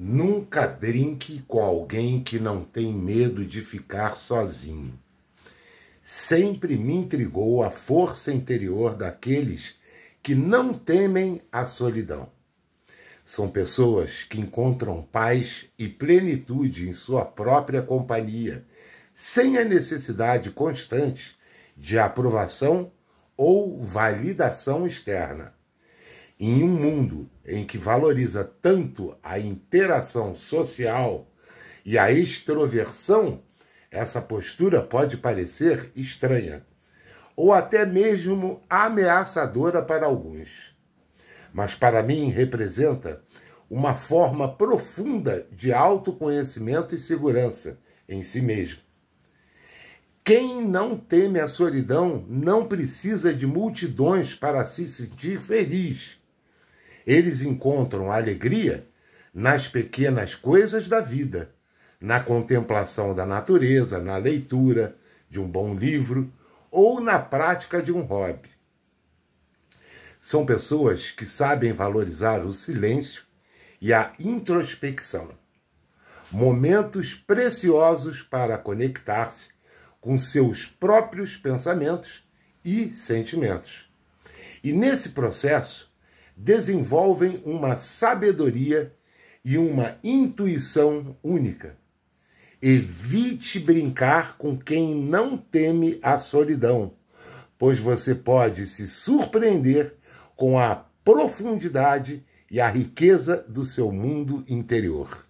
Nunca brinque com alguém que não tem medo de ficar sozinho. Sempre me intrigou a força interior daqueles que não temem a solidão. São pessoas que encontram paz e plenitude em sua própria companhia, sem a necessidade constante de aprovação ou validação externa. Em um mundo em que valoriza tanto a interação social e a extroversão, essa postura pode parecer estranha ou até mesmo ameaçadora para alguns. Mas para mim representa uma forma profunda de autoconhecimento e segurança em si mesmo. Quem não teme a solidão não precisa de multidões para se sentir feliz eles encontram alegria nas pequenas coisas da vida, na contemplação da natureza, na leitura de um bom livro ou na prática de um hobby. São pessoas que sabem valorizar o silêncio e a introspecção, momentos preciosos para conectar-se com seus próprios pensamentos e sentimentos. E nesse processo, desenvolvem uma sabedoria e uma intuição única. Evite brincar com quem não teme a solidão, pois você pode se surpreender com a profundidade e a riqueza do seu mundo interior.